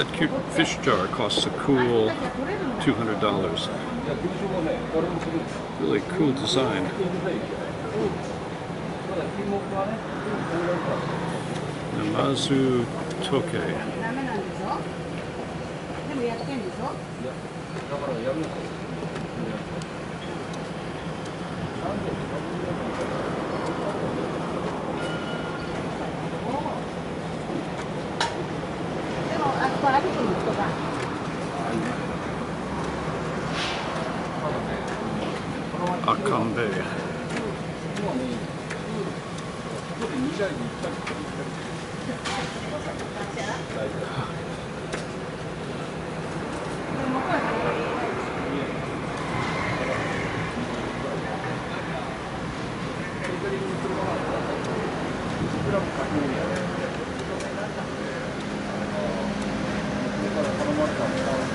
That cute fish jar costs a cool $200. Really cool design. Namazu Toke. あるという。あかんで。Thank you. から頼まれたのが